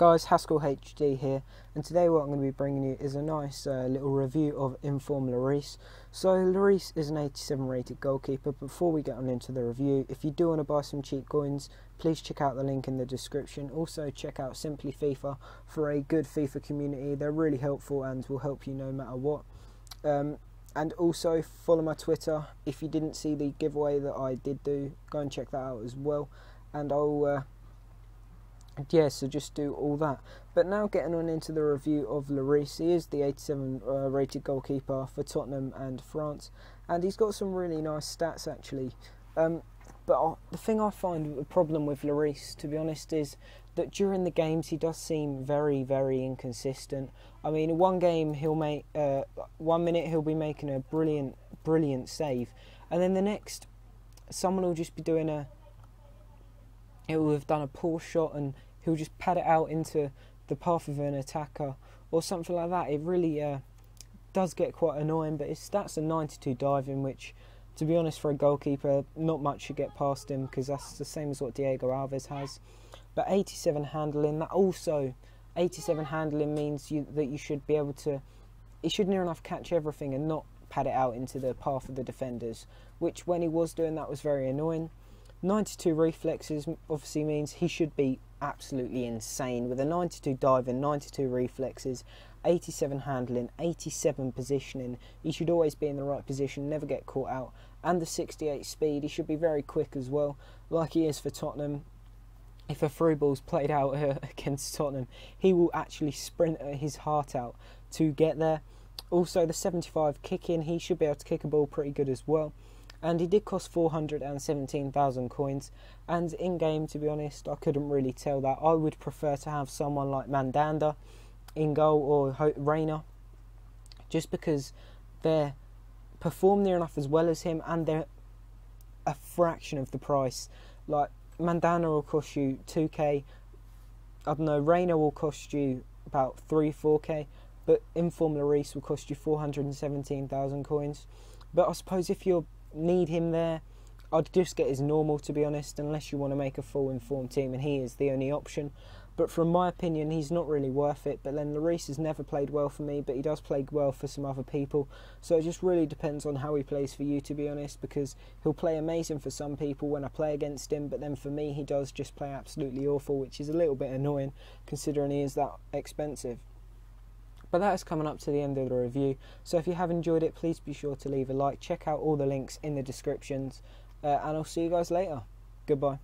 guys, Haskell HD here, and today what I'm going to be bringing you is a nice uh, little review of Inform Lloris. So Lloris is an 87 rated goalkeeper. Before we get on into the review, if you do want to buy some cheap coins, please check out the link in the description. Also check out Simply FIFA for a good FIFA community. They're really helpful and will help you no matter what. Um, and also follow my Twitter. If you didn't see the giveaway that I did do, go and check that out as well. And I'll uh, yeah, so just do all that. But now getting on into the review of Lloris, he is the 87 uh, rated goalkeeper for Tottenham and France, and he's got some really nice stats actually. Um, but the thing I find a problem with Lloris, to be honest, is that during the games he does seem very, very inconsistent. I mean, one game he'll make, uh, one minute he'll be making a brilliant, brilliant save, and then the next, someone will just be doing a he will have done a poor shot and he'll just pad it out into the path of an attacker or something like that. It really uh, does get quite annoying, but his stats are 92 diving, which, to be honest, for a goalkeeper, not much should get past him because that's the same as what Diego Alves has. But 87 handling, that also, 87 handling means you, that you should be able to, he should near enough catch everything and not pad it out into the path of the defenders, which when he was doing that was very annoying. 92 reflexes obviously means he should be absolutely insane with a 92 diving, 92 reflexes, 87 handling, 87 positioning. He should always be in the right position, never get caught out. And the 68 speed, he should be very quick as well, like he is for Tottenham. If a through ball's played out uh, against Tottenham, he will actually sprint his heart out to get there. Also, the 75 kick in, he should be able to kick a ball pretty good as well and he did cost 417,000 coins. And in game, to be honest, I couldn't really tell that. I would prefer to have someone like Mandanda in goal or Reina, just because they perform near enough as well as him, and they're a fraction of the price. Like Mandanda will cost you 2k. I don't know. Reina will cost you about three, 4k, but Inform Reese will cost you 417,000 coins. But I suppose if you're need him there. I'd just get his normal, to be honest, unless you want to make a full informed team, and he is the only option. But from my opinion, he's not really worth it. But then Lloris has never played well for me, but he does play well for some other people. So it just really depends on how he plays for you, to be honest, because he'll play amazing for some people when I play against him, but then for me, he does just play absolutely awful, which is a little bit annoying considering he is that expensive. But that is coming up to the end of the review. So if you have enjoyed it, please be sure to leave a like. Check out all the links in the descriptions. Uh, and I'll see you guys later. Goodbye.